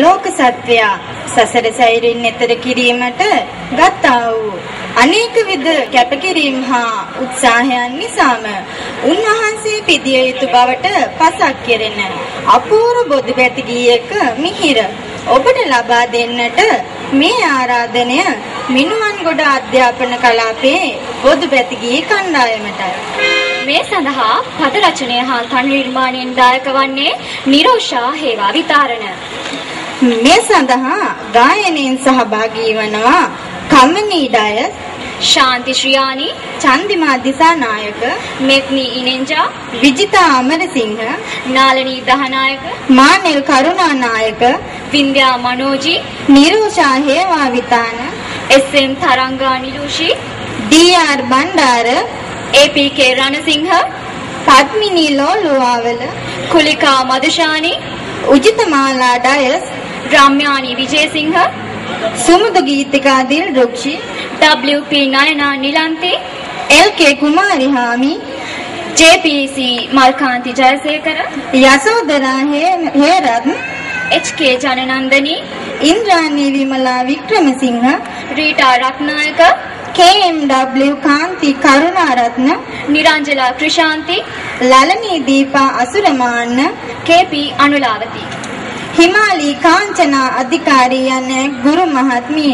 ලෝක සත්වයා සසර සැරින් එතර කිරීමට ගත්තා වූ අනේකවිධ කැපකිරීම් හා උත්සාහයන් නිසාම උන්වහන්සේ පිදිය යුතු බවට පසක් කෙරෙන අපූර්ව බොදුපැති ගීයක මිහිර ඔබට ලබා දෙන්නට මේ ආරාධනය මිනුවන්ගොඩ අධ්‍යාපන කලාපයේ බොදුපැති ගී කණ්ඩායමටයි. මේ සඳහා පද රචනය හා තනු නිර්මාණයෙන් දායක වන්නේ නිරෝෂා හේවා විතාරණ මේ සඳහා ගායනයෙන් සහභාගී වනවා කම්මනීඩය ශාන්ති ශ්‍රියානි චන්දිමා දිසානායක මෙත්නි ඉනෙන්ජා Vijitha Amarasinghe Nalani Dahanayake Manel Karunanayake Vindya Manoji Nirosha Hewavitharana S M. Tharanga Nirushi D R. Bandara A P K. Ranasinghe Padmini Loluwawala Kulika Madushani Ujithamala Dias Gramyani Wijesinghe Sumudu Geethika Dilrukshi WP Nayana Nilanthi LK Kumarihami JPC Malkanthi Jayasekara Yasodara Herath HK Janananandani Indrani Vimala Wickramasinghe Rita Ratnayake KMW Kanthi Karunaratne Niranjala Krishanthi Lalani Deepa Asuramanna KP Anulawathi Himali Kanchana अधिकारी गुरु महात्मी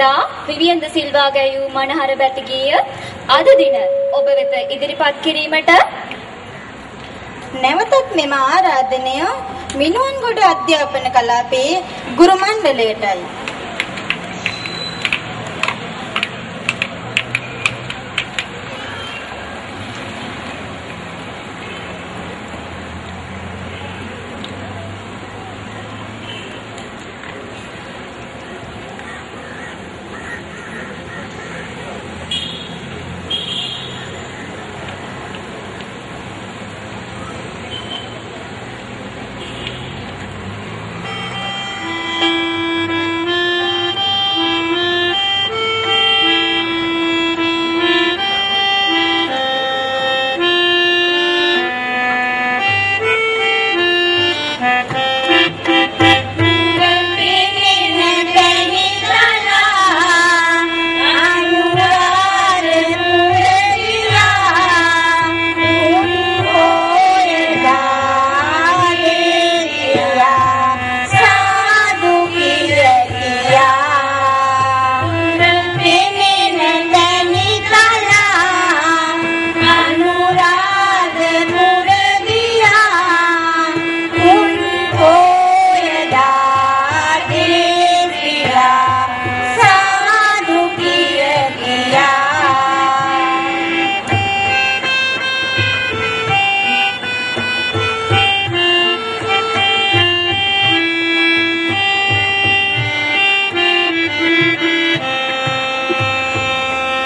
එදා විවියන්ද සිල්වා ගැයූ මනහර බැති ගීය අද දින ඔබ වෙත ඉදිරිපත් කිරීමට නැවතත් මෙම ආරාධනය මිනුවන්ගොඩ අධ්‍යාපන කලාපයේ ගුරු මණ්ඩලයටයි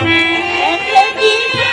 Happy